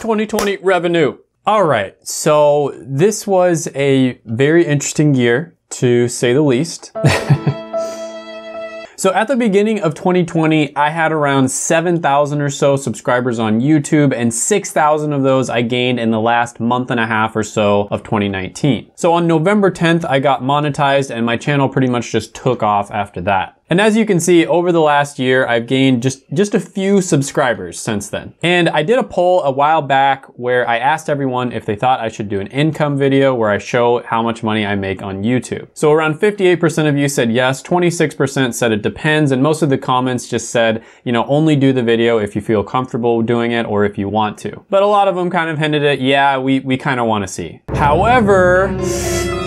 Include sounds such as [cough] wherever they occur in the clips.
2020 revenue. All right, so this was a very interesting year to say the least. [laughs] So at the beginning of 2020, I had around 7,000 or so subscribers on YouTube and 6,000 of those I gained in the last month and a half or so of 2019. So on November 10th, I got monetized and my channel pretty much just took off after that. And as you can see, over the last year, I've gained just, just a few subscribers since then. And I did a poll a while back where I asked everyone if they thought I should do an income video where I show how much money I make on YouTube. So around 58% of you said yes, 26% said it depends, and most of the comments just said, you know, only do the video if you feel comfortable doing it or if you want to. But a lot of them kind of hinted at, yeah, we, we kind of want to see. However,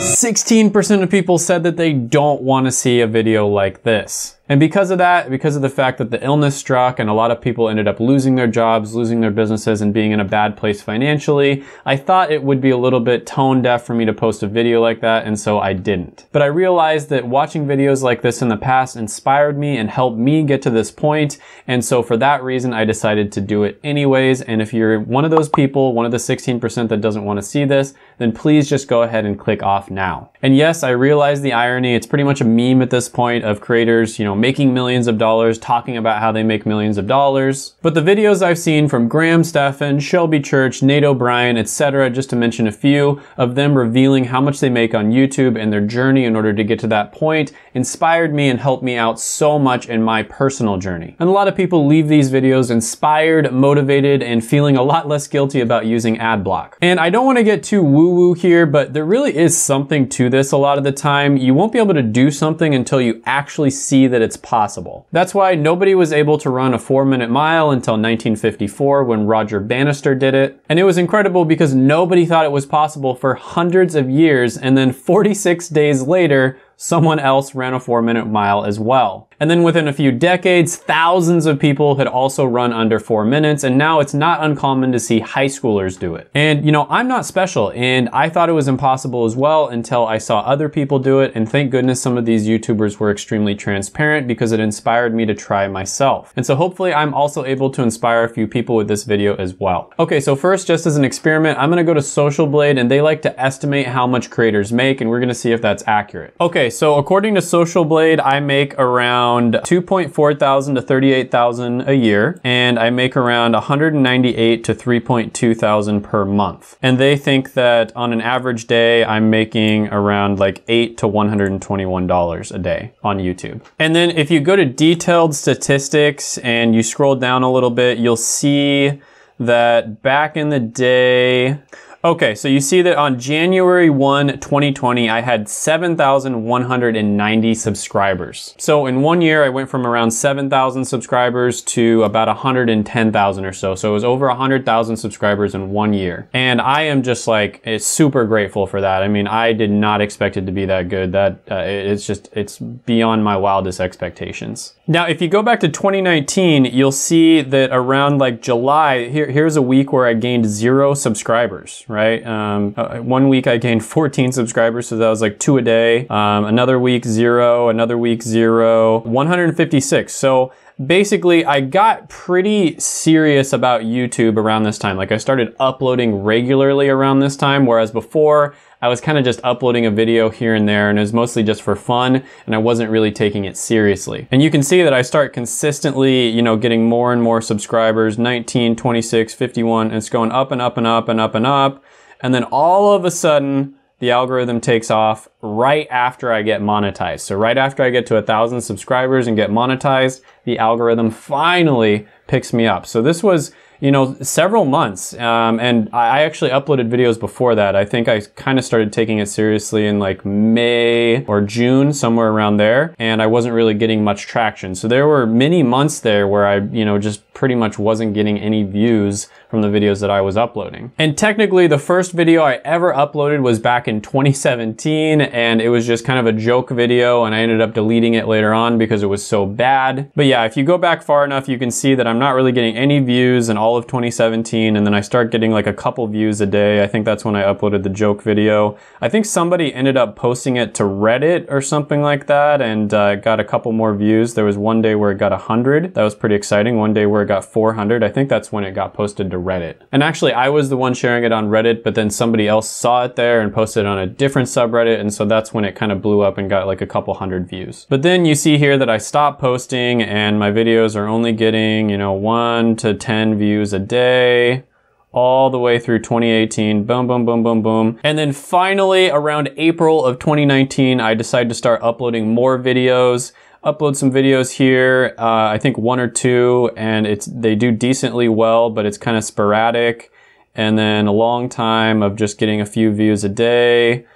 16% of people said that they don't want to see a video like this. And because of that, because of the fact that the illness struck and a lot of people ended up losing their jobs, losing their businesses, and being in a bad place financially, I thought it would be a little bit tone deaf for me to post a video like that, and so I didn't. But I realized that watching videos like this in the past inspired me and helped me get to this point, and so for that reason, I decided to do it anyways. And if you're one of those people, one of the 16% that doesn't want to see this, then please just go ahead and click off now. And yes, I realize the irony. It's pretty much a meme at this point of creators, you know, making millions of dollars, talking about how they make millions of dollars. But the videos I've seen from Graham Stephan, Shelby Church, Nate O'Brien, etc., just to mention a few of them revealing how much they make on YouTube and their journey in order to get to that point inspired me and helped me out so much in my personal journey. And a lot of people leave these videos inspired, motivated, and feeling a lot less guilty about using ad block. And I don't want to get too woo-woo here, but there really is something to this a lot of the time. You won't be able to do something until you actually see that it's possible. That's why nobody was able to run a four minute mile until 1954 when Roger Bannister did it. And it was incredible because nobody thought it was possible for hundreds of years and then 46 days later, someone else ran a four minute mile as well. And then within a few decades, thousands of people had also run under four minutes, and now it's not uncommon to see high schoolers do it. And you know, I'm not special, and I thought it was impossible as well until I saw other people do it, and thank goodness some of these YouTubers were extremely transparent because it inspired me to try myself. And so hopefully I'm also able to inspire a few people with this video as well. Okay, so first, just as an experiment, I'm gonna go to Social Blade, and they like to estimate how much creators make, and we're gonna see if that's accurate. Okay, so according to Social Blade, I make around 2.4 thousand to 38,000 a year, and I make around 198 to 3.2 thousand per month. And they think that on an average day, I'm making around like 8 to 121 dollars a day on YouTube. And then if you go to detailed statistics and you scroll down a little bit, you'll see that back in the day, Okay, so you see that on January 1, 2020, I had 7,190 subscribers. So in one year, I went from around 7,000 subscribers to about 110,000 or so. So it was over 100,000 subscribers in one year. And I am just like, super grateful for that. I mean, I did not expect it to be that good. That uh, it's just, it's beyond my wildest expectations. Now, if you go back to 2019, you'll see that around like July, here, here's a week where I gained zero subscribers right? Um, uh, one week I gained 14 subscribers, so that was like two a day. Um, another week, zero. Another week, zero. 156. So basically I got pretty serious about YouTube around this time. Like I started uploading regularly around this time, whereas before I was kind of just uploading a video here and there and it was mostly just for fun and I wasn't really taking it seriously. And you can see that I start consistently, you know, getting more and more subscribers, 19, 26, 51, and it's going up and up and up and up and up. And then all of a sudden, the algorithm takes off right after I get monetized. So right after I get to a thousand subscribers and get monetized, the algorithm finally picks me up. So this was you know, several months. Um, and I actually uploaded videos before that. I think I kind of started taking it seriously in like May or June, somewhere around there. And I wasn't really getting much traction. So there were many months there where I, you know, just pretty much wasn't getting any views from the videos that I was uploading. And technically the first video I ever uploaded was back in 2017 and it was just kind of a joke video and I ended up deleting it later on because it was so bad. But yeah, if you go back far enough, you can see that I'm not really getting any views and all of 2017 and then I start getting like a couple views a day. I think that's when I uploaded the joke video. I think somebody ended up posting it to Reddit or something like that and uh, got a couple more views. There was one day where it got 100. That was pretty exciting. One day where it got 400. I think that's when it got posted to Reddit. And actually I was the one sharing it on Reddit, but then somebody else saw it there and posted on a different subreddit. And so that's when it kind of blew up and got like a couple hundred views. But then you see here that I stopped posting and my videos are only getting, you know, one to 10 views a day all the way through 2018. Boom, boom, boom, boom, boom. And then finally around April of 2019, I decided to start uploading more videos upload some videos here. Uh, I think one or two, and it's they do decently well, but it's kind of sporadic. And then a long time of just getting a few views a day.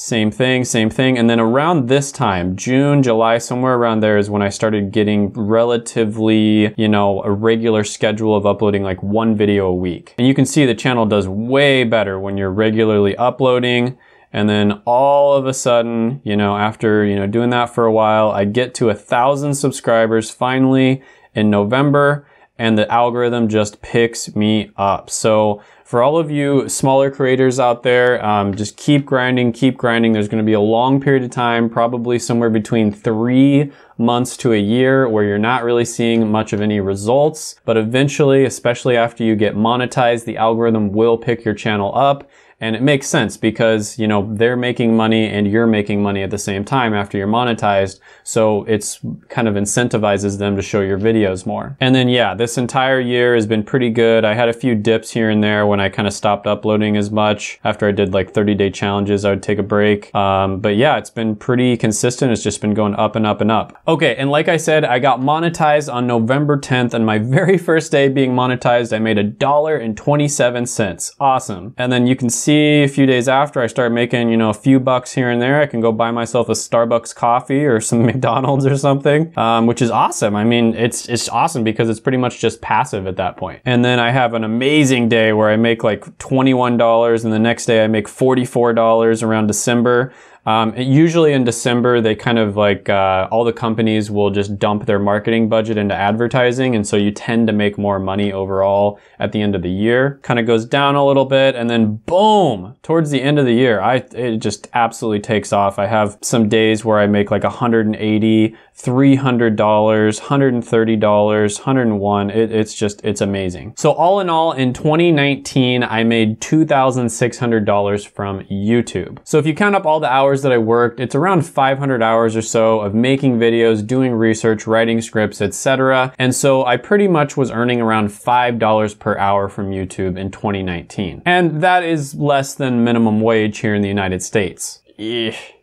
Same thing, same thing. And then around this time, June, July, somewhere around there is when I started getting relatively, you know, a regular schedule of uploading like one video a week. And you can see the channel does way better when you're regularly uploading. And then all of a sudden, you know, after, you know, doing that for a while, I get to a thousand subscribers finally in November and the algorithm just picks me up. So for all of you smaller creators out there, um, just keep grinding, keep grinding. There's going to be a long period of time, probably somewhere between three months to a year where you're not really seeing much of any results. But eventually, especially after you get monetized, the algorithm will pick your channel up and it makes sense because, you know, they're making money and you're making money at the same time after you're monetized. So it's kind of incentivizes them to show your videos more. And then, yeah, this entire year has been pretty good. I had a few dips here and there when I kind of stopped uploading as much. After I did like 30 day challenges, I would take a break. Um, but yeah, it's been pretty consistent. It's just been going up and up and up. Okay. And like I said, I got monetized on November 10th and my [laughs] very first day being monetized, I made a dollar and 27 cents. Awesome. And then you can see see a few days after I start making, you know, a few bucks here and there, I can go buy myself a Starbucks coffee or some [laughs] McDonald's or something, um, which is awesome. I mean, it's, it's awesome because it's pretty much just passive at that point. And then I have an amazing day where I make like $21 and the next day I make $44 around December. Um, usually in December, they kind of like uh, all the companies will just dump their marketing budget into advertising, and so you tend to make more money overall at the end of the year. Kind of goes down a little bit, and then boom, towards the end of the year, I it just absolutely takes off. I have some days where I make like 180, $300, $130, 101. It, it's just, it's amazing. So all in all, in 2019, I made $2,600 from YouTube. So if you count up all the hours that I worked, it's around 500 hours or so of making videos, doing research, writing scripts, etc. And so I pretty much was earning around $5 per hour from YouTube in 2019. And that is less than minimum wage here in the United States.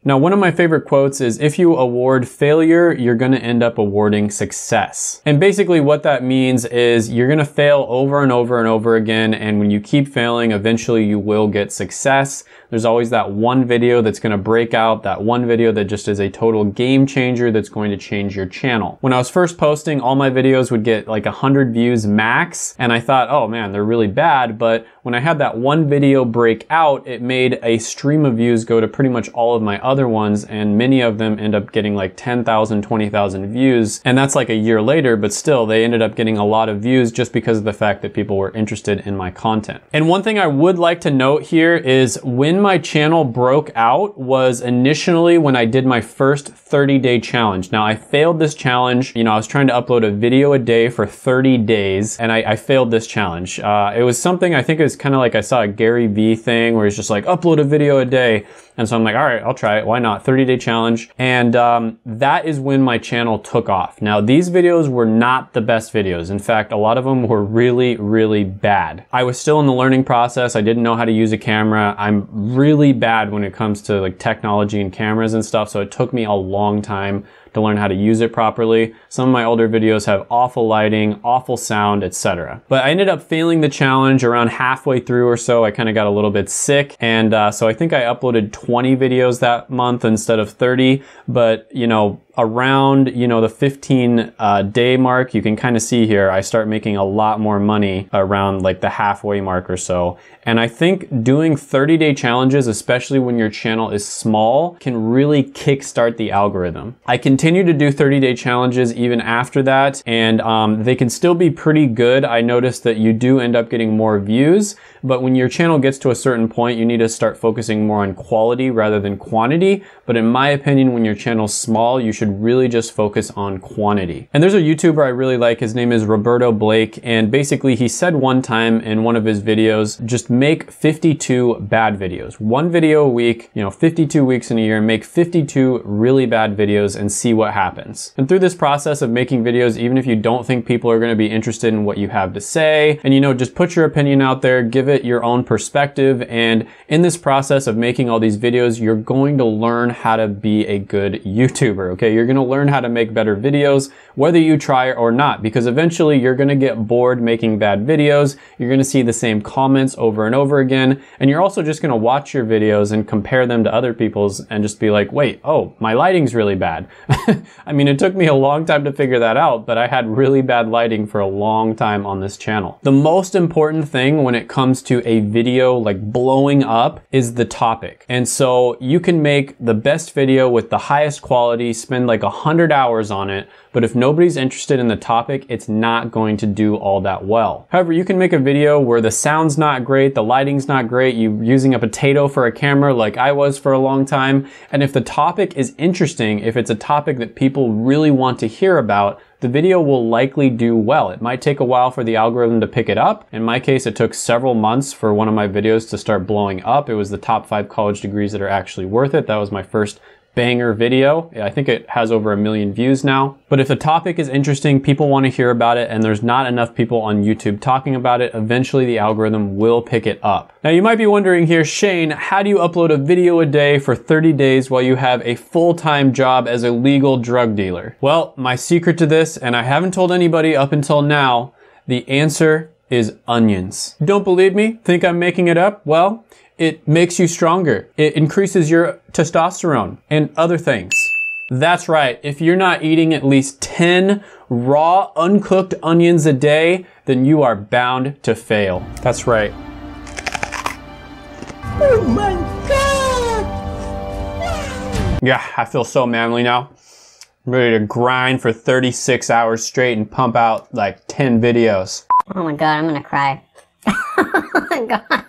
Now, one of my favorite quotes is, if you award failure, you're gonna end up awarding success. And basically what that means is you're gonna fail over and over and over again, and when you keep failing, eventually you will get success. There's always that one video that's gonna break out, that one video that just is a total game changer that's going to change your channel. When I was first posting, all my videos would get like 100 views max, and I thought, oh man, they're really bad, but when I had that one video break out, it made a stream of views go to pretty much all of my other ones, and many of them end up getting like 10,000, 20,000 views. And that's like a year later, but still, they ended up getting a lot of views just because of the fact that people were interested in my content. And one thing I would like to note here is when my channel broke out was initially when I did my first 30 day challenge. Now I failed this challenge. You know, I was trying to upload a video a day for 30 days and I, I failed this challenge. Uh, it was something, I think it was kind of like I saw a Gary Vee thing where he's just like, upload a video a day. And so I'm like, all right, I'll try it. Why not? 30 day challenge. And um, that is when my channel took off. Now, these videos were not the best videos. In fact, a lot of them were really, really bad. I was still in the learning process. I didn't know how to use a camera. I'm really bad when it comes to like technology and cameras and stuff. So it took me a long time to learn how to use it properly. Some of my older videos have awful lighting, awful sound, etc. But I ended up failing the challenge around halfway through or so. I kind of got a little bit sick. And uh, so I think I uploaded 20 videos that month instead of 30. But, you know, around, you know, the 15 uh, day mark, you can kind of see here, I start making a lot more money around like the halfway mark or so. And I think doing 30 day challenges, especially when your channel is small, can really kickstart the algorithm. I continue to do 30 day challenges even after that, and um, they can still be pretty good. I noticed that you do end up getting more views, but when your channel gets to a certain point, you need to start focusing more on quality rather than quantity. But in my opinion, when your channel's small, you should really just focus on quantity. And there's a YouTuber I really like. His name is Roberto Blake. And basically he said one time in one of his videos, just make 52 bad videos. One video a week, you know, 52 weeks in a year, make 52 really bad videos and see what happens. And through this process of making videos, even if you don't think people are gonna be interested in what you have to say, and you know, just put your opinion out there, give it your own perspective. And in this process of making all these videos, you're going to learn how to be a good [laughs] YouTuber, okay? You're gonna learn how to make better videos, whether you try or not, because eventually you're gonna get bored making bad videos. You're gonna see the same comments over and over again. And you're also just gonna watch your videos and compare them to other people's and just be like, wait, oh, my lighting's really bad. [laughs] I mean, it took me a long time to figure that out, but I had really bad lighting for a long time on this channel. The most important thing when it comes to a video like blowing up is the topic. And so you can make the best video with the highest quality, spend like a hundred hours on it, but if nobody's interested in the topic, it's not going to do all that well. However, you can make a video where the sound's not great, the lighting's not great, you're using a potato for a camera like I was for a long time, and if the topic is interesting, if it's a topic that people really want to hear about, the video will likely do well. It might take a while for the algorithm to pick it up. In my case, it took several months for one of my videos to start blowing up. It was the top five college degrees that are actually worth it. That was my first banger video. I think it has over a million views now. But if the topic is interesting, people want to hear about it, and there's not enough people on YouTube talking about it, eventually the algorithm will pick it up. Now you might be wondering here, Shane, how do you upload a video a day for 30 days while you have a full-time job as a legal drug dealer? Well, my secret to this, and I haven't told anybody up until now, the answer is onions. Don't believe me? Think I'm making it up? Well, it makes you stronger. It increases your testosterone and other things. That's right. If you're not eating at least 10 raw, uncooked onions a day, then you are bound to fail. That's right. Oh my God! Yeah, I feel so manly now. I'm ready to grind for 36 hours straight and pump out like 10 videos. Oh my God, I'm gonna cry. [laughs] oh my God, this is so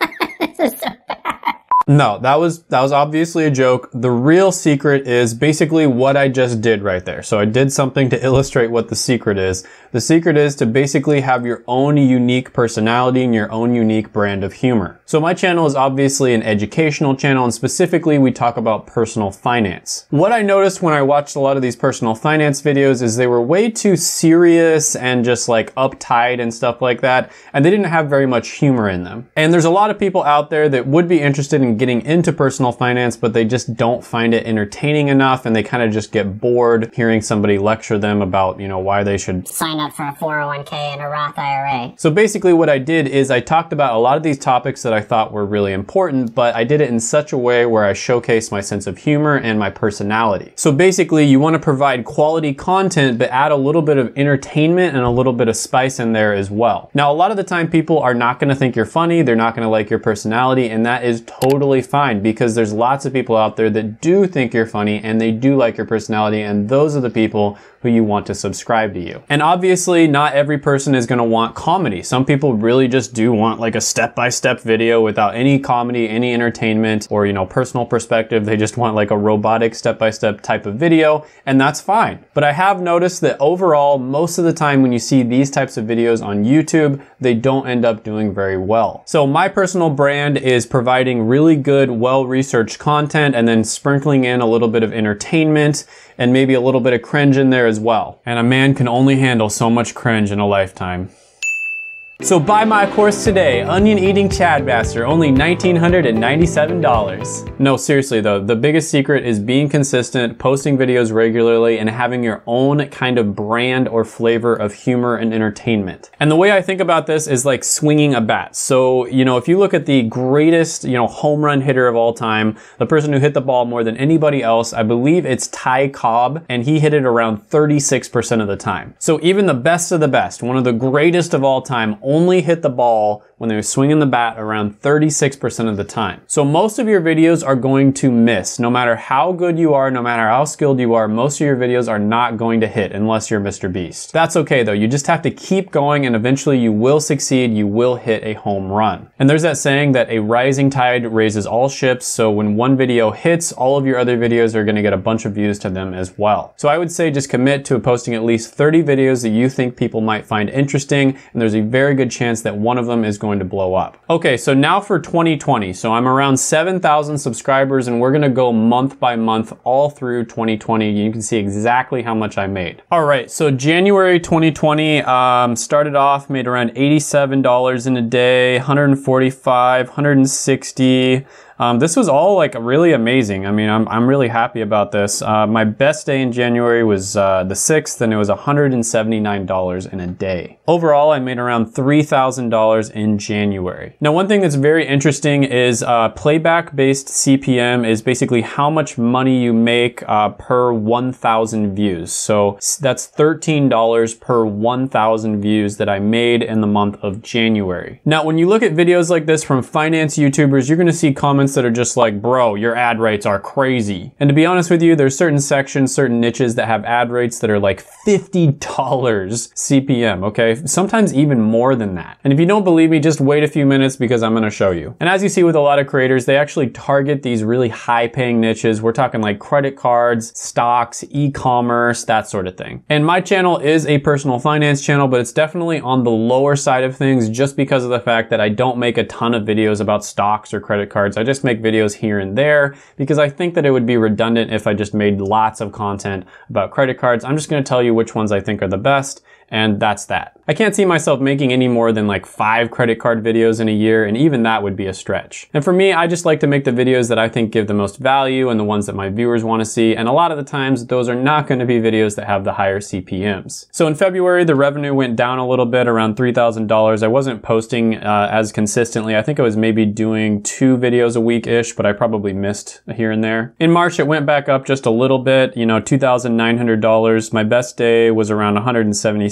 no, that was that was obviously a joke. The real secret is basically what I just did right there. So I did something to illustrate what the secret is. The secret is to basically have your own unique personality and your own unique brand of humor. So my channel is obviously an educational channel and specifically we talk about personal finance. What I noticed when I watched a lot of these personal finance videos is they were way too serious and just like uptight and stuff like that and they didn't have very much humor in them. And there's a lot of people out there that would be interested in getting into personal finance, but they just don't find it entertaining enough and they kind of just get bored hearing somebody lecture them about, you know, why they should sign up for a 401k and a Roth IRA. So basically what I did is I talked about a lot of these topics that I thought were really important, but I did it in such a way where I showcased my sense of humor and my personality. So basically you want to provide quality content, but add a little bit of entertainment and a little bit of spice in there as well. Now, a lot of the time people are not going to think you're funny. They're not going to like your personality and that is totally totally fine because there's lots of people out there that do think you're funny and they do like your personality and those are the people who you want to subscribe to you. And obviously not every person is going to want comedy. Some people really just do want like a step-by-step -step video without any comedy, any entertainment or, you know, personal perspective. They just want like a robotic step-by-step -step type of video and that's fine. But I have noticed that overall, most of the time when you see these types of videos on YouTube, they don't end up doing very well. So my personal brand is providing really good, well-researched content and then sprinkling in a little bit of entertainment and maybe a little bit of cringe in there as well. And a man can only handle so much cringe in a lifetime. So buy my course today, Onion Eating Chad Master, only $1,997. No, seriously though, the biggest secret is being consistent, posting videos regularly, and having your own kind of brand or flavor of humor and entertainment. And the way I think about this is like swinging a bat. So, you know, if you look at the greatest, you know, home run hitter of all time, the person who hit the ball more than anybody else, I believe it's Ty Cobb, and he hit it around 36% of the time. So even the best of the best, one of the greatest of all time, only hit the ball when they were swinging the bat around 36% of the time. So most of your videos are going to miss. No matter how good you are, no matter how skilled you are, most of your videos are not going to hit unless you're Mr. Beast. That's okay though. You just have to keep going and eventually you will succeed. You will hit a home run. And there's that saying that a rising tide raises all ships. So when one video hits, all of your other videos are going to get a bunch of views to them as well. So I would say just commit to posting at least 30 videos that you think people might find interesting. And there's a very good chance that one of them is going to blow up. Okay, so now for 2020. So I'm around 7,000 subscribers and we're gonna go month by month all through 2020. You can see exactly how much I made. All right, so January 2020, um, started off, made around $87 in a day, 145, 160, um, this was all like really amazing. I mean, I'm, I'm really happy about this. Uh, my best day in January was uh, the 6th and it was $179 in a day. Overall, I made around $3,000 in January. Now, one thing that's very interesting is uh, playback-based CPM is basically how much money you make uh, per 1,000 views. So that's $13 per 1,000 views that I made in the month of January. Now, when you look at videos like this from finance YouTubers, you're gonna see comments comments that are just like, bro, your ad rates are crazy. And to be honest with you, there's certain sections, certain niches that have ad rates that are like $50 CPM, okay? Sometimes even more than that. And if you don't believe me, just wait a few minutes because I'm gonna show you. And as you see with a lot of creators, they actually target these really high paying niches. We're talking like credit cards, stocks, e-commerce, that sort of thing. And my channel is a personal finance channel, but it's definitely on the lower side of things just because of the fact that I don't make a ton of videos about stocks or credit cards. I just just make videos here and there because I think that it would be redundant if I just made lots of content about credit cards. I'm just gonna tell you which ones I think are the best and that's that. I can't see myself making any more than like five credit card videos in a year, and even that would be a stretch. And for me, I just like to make the videos that I think give the most value and the ones that my viewers want to see, and a lot of the times those are not going to be videos that have the higher CPMs. So in February, the revenue went down a little bit, around $3,000. I wasn't posting uh, as consistently. I think I was maybe doing two videos a week-ish, but I probably missed here and there. In March, it went back up just a little bit, you know, $2,900. My best day was around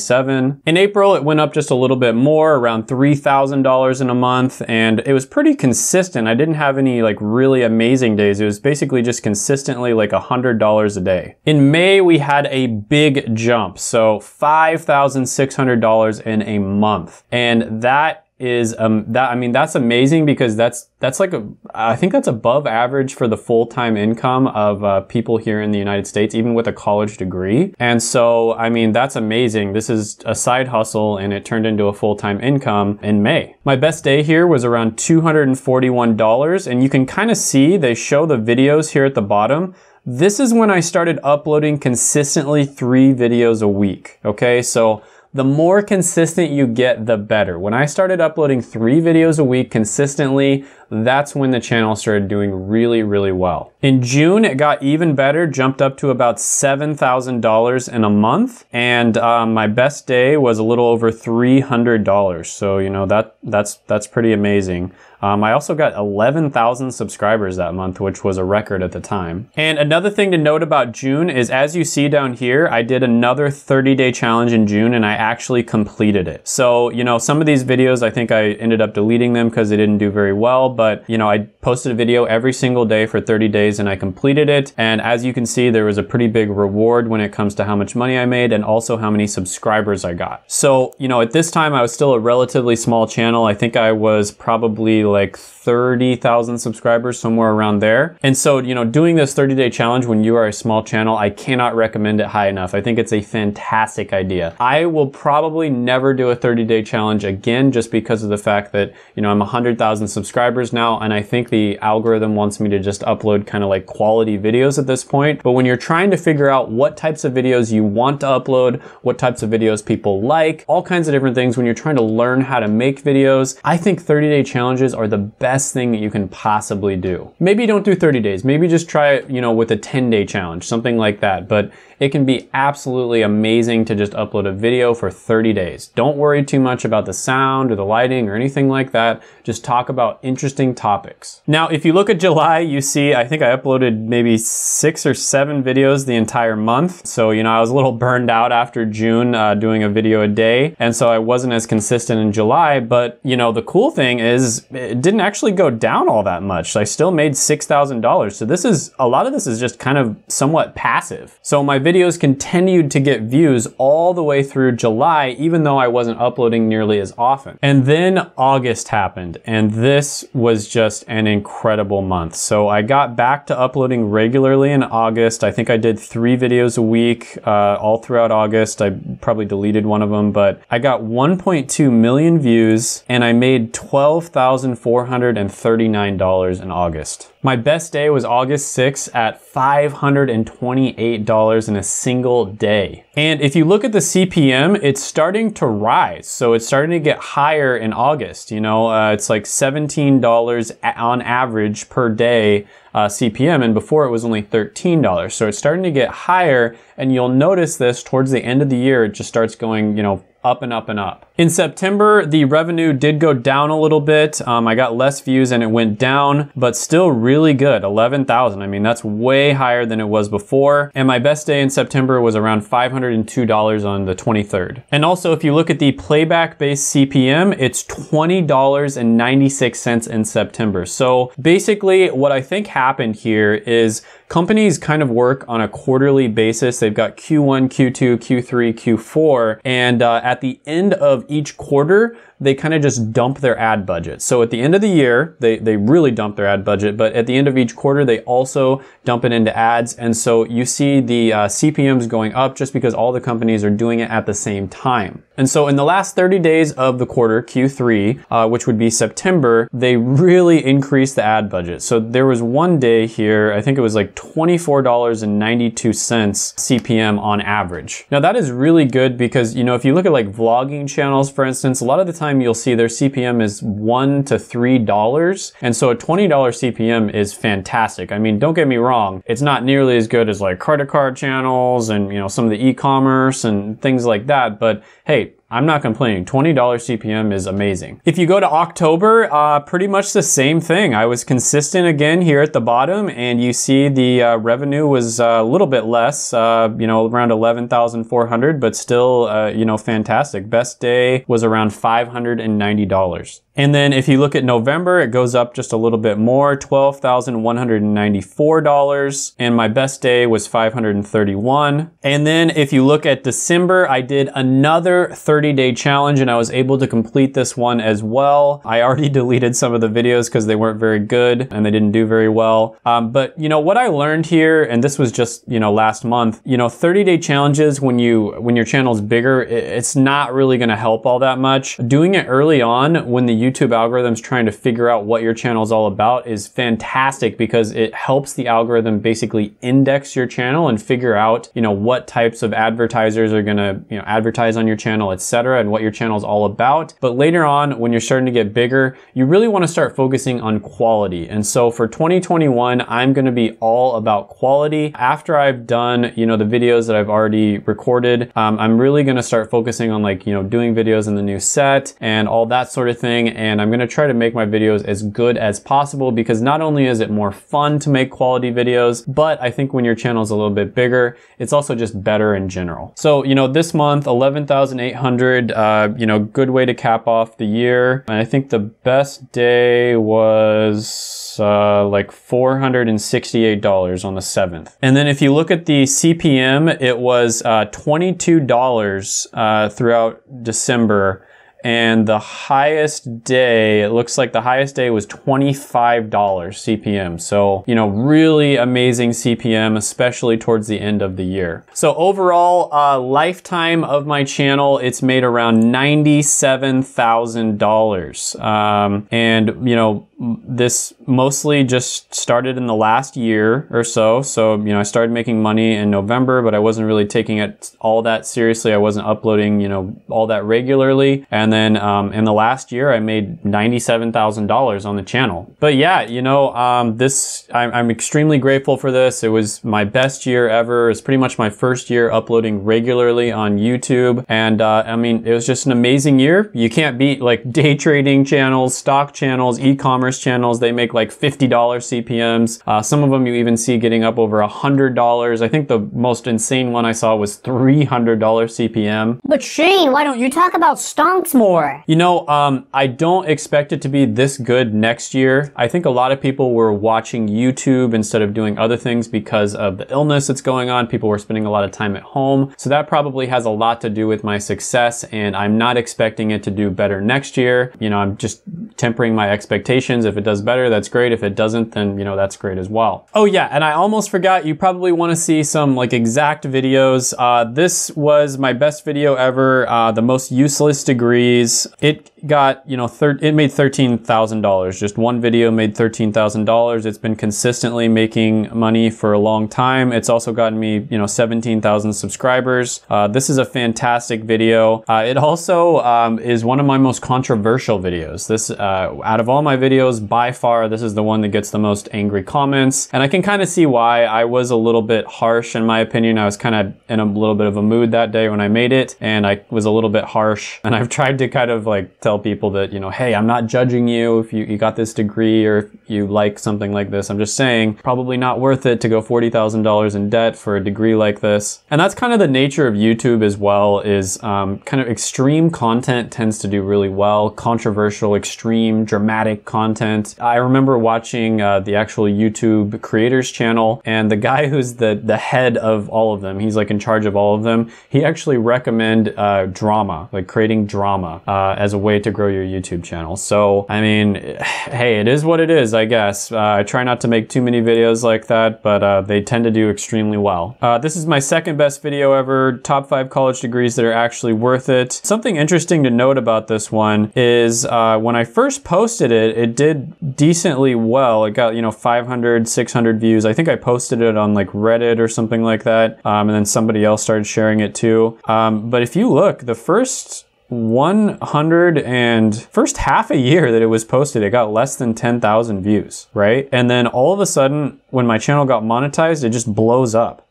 177. In April, it went up just a little bit more, around $3,000 in a month, and it was pretty consistent. I didn't have any like really amazing days. It was basically just consistently like $100 a day. In May, we had a big jump. So $5,600 in a month. And that is um that I mean that's amazing because that's that's like a I think that's above average for the full-time income of uh, people here in the United States even with a college degree. And so I mean that's amazing. This is a side hustle and it turned into a full-time income in May. My best day here was around $241 and you can kind of see they show the videos here at the bottom. This is when I started uploading consistently three videos a week okay? So the more consistent you get, the better. When I started uploading three videos a week consistently, that's when the channel started doing really, really well. In June, it got even better, jumped up to about $7,000 in a month. And um, my best day was a little over $300. So, you know, that that's that's pretty amazing. Um, I also got 11,000 subscribers that month, which was a record at the time. And another thing to note about June is as you see down here, I did another 30 day challenge in June and I actually completed it. So, you know, some of these videos, I think I ended up deleting them because they didn't do very well, but you know, I posted a video every single day for 30 days and I completed it. And as you can see, there was a pretty big reward when it comes to how much money I made and also how many subscribers I got. So, you know, at this time I was still a relatively small channel. I think I was probably like 30,000 subscribers, somewhere around there. And so, you know, doing this 30 day challenge when you are a small channel, I cannot recommend it high enough. I think it's a fantastic idea. I will probably never do a 30 day challenge again just because of the fact that, you know, I'm 100,000 subscribers now and I think the algorithm wants me to just upload kind of like quality videos at this point. But when you're trying to figure out what types of videos you want to upload, what types of videos people like, all kinds of different things when you're trying to learn how to make videos, I think 30 day challenges are the best thing that you can possibly do. Maybe don't do 30 days. Maybe just try it, you know, with a 10 day challenge, something like that. But it can be absolutely amazing to just upload a video for 30 days. Don't worry too much about the sound or the lighting or anything like that. Just talk about interesting topics. Now, if you look at July, you see, I think I uploaded maybe six or seven videos the entire month. So, you know, I was a little burned out after June uh, doing a video a day. And so I wasn't as consistent in July. But, you know, the cool thing is it didn't actually go down all that much. I still made $6,000. So this is, a lot of this is just kind of somewhat passive. So my videos continued to get views all the way through July, even though I wasn't uploading nearly as often. And then August happened, and this was just an incredible month. So I got back to uploading regularly in August. I think I did three videos a week uh, all throughout August. I probably deleted one of them, but I got 1.2 million views and I made $12,439 in August. My best day was August 6th at $528 in a single day. And if you look at the CPM, it's starting to rise. So it's starting to get higher in August. You know, uh, it's like $17 on average per day uh, CPM, and before it was only $13. So it's starting to get higher, and you'll notice this towards the end of the year, it just starts going, you know, up and up and up. In September, the revenue did go down a little bit. Um, I got less views and it went down, but still really good. 11,000. I mean, that's way higher than it was before. And my best day in September was around $502 on the 23rd. And also, if you look at the playback based CPM, it's $20.96 in September. So basically, what I think happened here is companies kind of work on a quarterly basis. They've got Q1, Q2, Q3, Q4, and uh, at the end of each quarter, they kind of just dump their ad budget. So at the end of the year, they, they really dump their ad budget, but at the end of each quarter, they also dump it into ads. And so you see the uh, CPMs going up just because all the companies are doing it at the same time. And so in the last 30 days of the quarter, Q3, uh, which would be September, they really increased the ad budget. So there was one day here, I think it was like $24.92 CPM on average. Now that is really good because, you know, if you look at like vlogging channels, for instance, a lot of the time you'll see their CPM is one to three dollars. And so a $20 CPM is fantastic. I mean, don't get me wrong. It's not nearly as good as like credit card channels and, you know, some of the e-commerce and things like that. But hey, I'm not complaining. $20 CPM is amazing. If you go to October, uh, pretty much the same thing. I was consistent again here at the bottom and you see the uh, revenue was uh, a little bit less, uh, you know, around 11,400, but still, uh, you know, fantastic. Best day was around $590. And then if you look at November, it goes up just a little bit more, $12,194. And my best day was 531. And then if you look at December, I did another 30 day challenge and I was able to complete this one as well. I already [laughs] deleted some of the videos because they weren't very good and they didn't do very well. Um, but you know, what I learned here, and this was just, you know, last month, you know, 30 day challenges when you, when your channel is bigger, it's not really going to help all that much. Doing it early on when the YouTube algorithm's trying to figure out what your channel is all about is fantastic because it helps the algorithm basically index your channel and figure out, you know, what types of advertisers are going to, you know, advertise on your channel, etc., and what your channel is all about. But later on, when you're starting to get bigger, you really want to start focusing on quality. And so for 2021, I'm going to be all about quality. After I've done, you know, the videos that I've already recorded, um, I'm really going to start focusing on like, you know, doing videos in the new set and all that sort of thing and I'm gonna try to make my videos as good as possible because not only is it more fun to make quality videos, but I think when your channel is a little bit bigger, it's also just better in general. So, you know, this month, 11,800, uh, you know, good way to cap off the year. And I think the best day was uh, like $468 on the 7th. And then if you look at the CPM, it was uh, $22 uh, throughout December and the highest day, it looks like the highest day was $25 CPM. So, you know, really amazing CPM, especially towards the end of the year. So overall, uh, lifetime of my channel, it's made around $97,000. Um, and, you know, this mostly just started in the last year or so. So, you know, I started making money in November, but I wasn't really taking it all that seriously. I wasn't uploading, you know, all that regularly. And then um, in the last year, I made $97,000 on the channel. But yeah, you know, um, this, I'm, I'm extremely grateful for this. It was my best year ever. It's pretty much my first year uploading regularly on YouTube. And uh, I mean, it was just an amazing year. You can't beat like [laughs] day trading channels, stock channels, e-commerce e-commerce channels, they make like $50 CPMs. Uh, some of them you even see getting up over $100. I think the most insane one I saw was $300 CPM. But Shane, why don't you talk about stonks more? You know, um, I don't expect it to be this good next year. I think a lot of people were watching YouTube instead of doing other things because of the illness that's going on. People were spending a lot of time at home. So that probably has a lot to do with my success and I'm not expecting it to do better next year. You know, I'm just tempering my expectations if it does better, that's great. If it doesn't, then, you know, that's great as well. Oh yeah, and I almost forgot, you probably want to see some like exact videos. Uh, this was my best video ever, uh, the most useless degrees. It got, you know, it made $13,000. Just one video made $13,000. It's been consistently making money for a long time. It's also gotten me, you know, 17,000 subscribers. Uh, this is a fantastic video. Uh, it also um, is one of my most controversial videos. This, uh, out of all my videos, by far, this is the one that gets the most angry comments. And I can kind of see why I was a little bit harsh in my opinion. I was kind of in a little bit of a mood that day when I made it and I was a little bit harsh [laughs] and I've tried to kind of like tell people that, you know, hey, I'm not judging you if you, you got this degree or you like something like this. I'm just saying, probably not worth it to go $40,000 in debt for a degree like this. And that's kind of the nature of YouTube as well, is um, kind of extreme content tends to do really well. Controversial, extreme, dramatic content. I remember watching uh, the actual YouTube creators channel and the guy who's the, the head of all of them, he's like in charge of all of them, he actually recommend uh, drama, like creating drama uh, as a way to grow your YouTube channel. So, I mean, [sighs] hey, it is what it is, I guess. Uh, I try not to make too many videos like that, but uh, they tend to do extremely well. Uh, this is my second best video ever, top five college degrees that are actually worth it. Something interesting to note about this one is when I first posted it, it did decently well. It got, you know, 500, 600 views. I think I posted it on like Reddit or something like that. Um, and then somebody else started sharing it too. Um, but if you look, the first 100 and first half a year that it was posted, it got less than 10,000 views, right? And then all of a sudden, when my channel got monetized, it just blows up.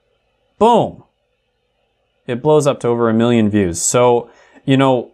Boom. It blows up to over a million views. So, you know,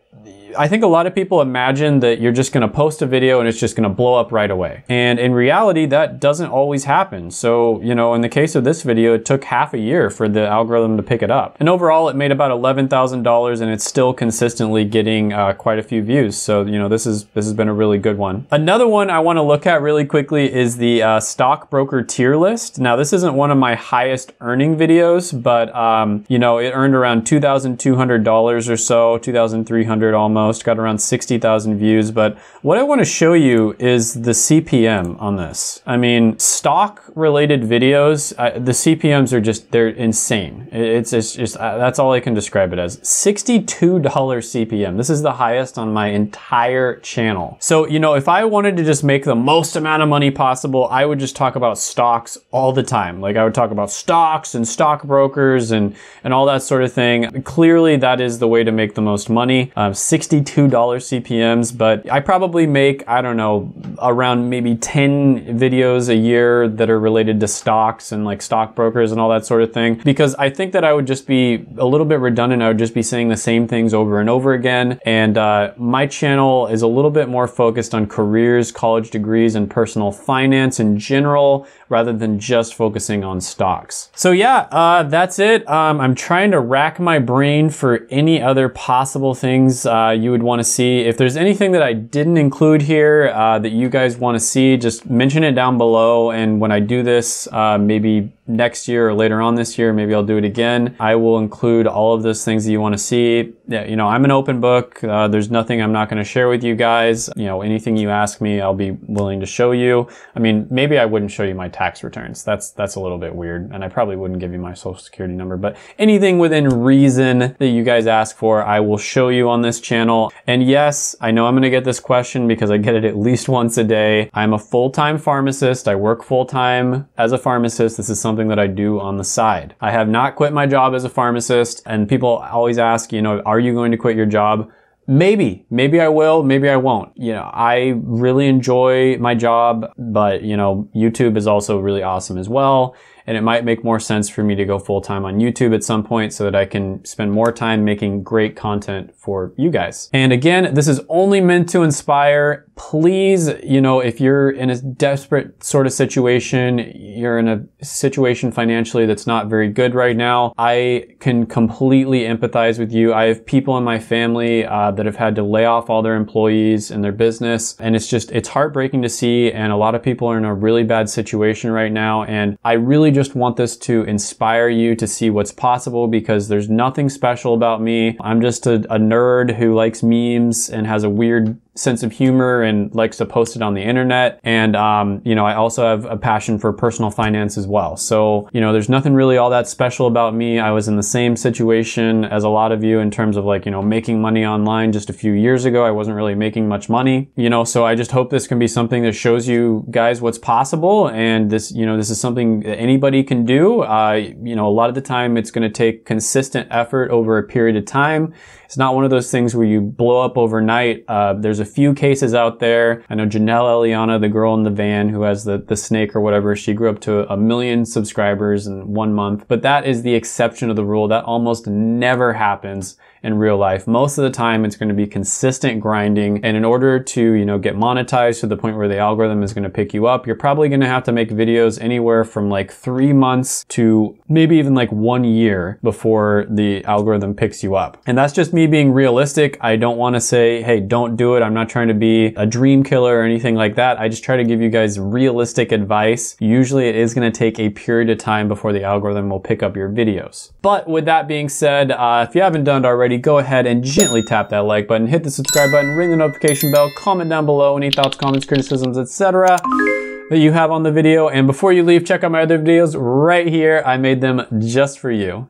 I think a lot of people imagine that you're just going to post a video and it's just going to blow up right away. And in reality, that doesn't always happen. So, you know, in the case of this video, it took half a year for the algorithm to pick it up. And overall, it made about $11,000 and it's still consistently getting uh, quite a few views. So, you know, this is this has been a really good one. Another one I want to look at really quickly is the uh, stockbroker tier list. Now, this isn't one of my highest earning videos, but, um, you know, it earned around $2,200 or so, 2,300 almost almost, got around 60,000 views. But what I want to show you is the CPM on this. I mean, stock related videos, uh, the CPMs are just, they're insane. It's, it's just, uh, that's all I can describe it as. $62 CPM. This is the highest on my entire channel. So, you know, if I wanted to just make the most amount of money possible, I would just talk about stocks all the time. Like I would talk about stocks and stockbrokers and, and all that sort of thing. Clearly that is the way to make the most money. Um, 62 dollars CPMs, but I probably make, I don't know, around maybe 10 videos a year that are related to stocks and like stockbrokers and all that sort of thing. Because I think that I would just be a little bit redundant. I would just be saying the same things over and over again. And uh, my channel is a little bit more focused on careers, college degrees, and personal finance in general, rather than just focusing on stocks. So yeah, uh, that's it. Um, I'm trying to rack my brain for any other possible things uh, you would want to see. If there's anything that I didn't include here uh, that you guys want to see, just mention it down below. And when I do this, uh, maybe next year or later on this year, maybe I'll do it again. I will include all of those things that you want to see. Yeah, you know, I'm an open book. Uh, there's nothing I'm not going to share with you guys. You know, anything you ask me, I'll be willing to show you. I mean, maybe I wouldn't show you my tax returns. That's that's a little bit weird, and I probably wouldn't give you my social security number. But anything within reason that you guys ask for, I will show you on this channel. And yes, I know I'm to get this question because I get it at least once a day. I'm a full-time pharmacist. I work full-time as a pharmacist. This is something that I do on the side. I have not quit my job as a pharmacist, and people always ask, you know, are you going to quit your job? Maybe, maybe I will, maybe I won't. You know, I really enjoy my job, but you know, YouTube is also really awesome as well and it might make more sense for me to go full time on YouTube at some point so that I can spend more time making great content for you guys. And again, this is only meant to inspire. Please, you know, if you're in a desperate sort of situation, you're in a situation financially that's not very good right now, I can completely empathize with you. I have people in my family uh, that have had to lay off all their employees and their business, and it's just, it's heartbreaking to see, and a lot of people are in a really bad situation right now, and I really just want this to inspire you to see what's possible because there's nothing special about me. I'm just a, a nerd who likes memes and has a weird sense of humor and likes to post it on the internet. And, um, you know, I also have a passion for personal finance as well. So, you know, there's nothing really all that special about me. I was in the same situation as a lot of you in terms of like, you know, making money online just a few years ago. I wasn't really making much money, you know, so I just hope this can be something that shows you guys what's possible. And this, you know, this is something that anybody can do. Uh, you know, a lot of the time it's going to take consistent effort over a period of time. It's not one of those things where you blow up overnight. Uh, there's a few cases out there. I know Jennelle Eliana, the girl in the van who has the, the snake or whatever, she grew up to a million subscribers in one month. But that is the exception of the rule. That almost never happens in real life. Most of the time it's going to be consistent grinding. And in order to, you know, get monetized to the point where the algorithm is going to pick you up, you're probably going to have to make videos anywhere from like three months to maybe even like one year before the algorithm picks you up. And that's just me being realistic. I don't want to say, hey, don't do it. I'm not trying to be a dream killer or anything like that. I just try to give you guys realistic advice. Usually it is going to take a period of time before the algorithm will pick up your videos. But with that being said, uh, if you haven't done it already, already, go ahead and gently tap that like button, hit the subscribe button, ring the notification bell, comment down below any thoughts, comments, criticisms, etc that you have on the video. And before you leave, check out my other videos right here. I made them just for you.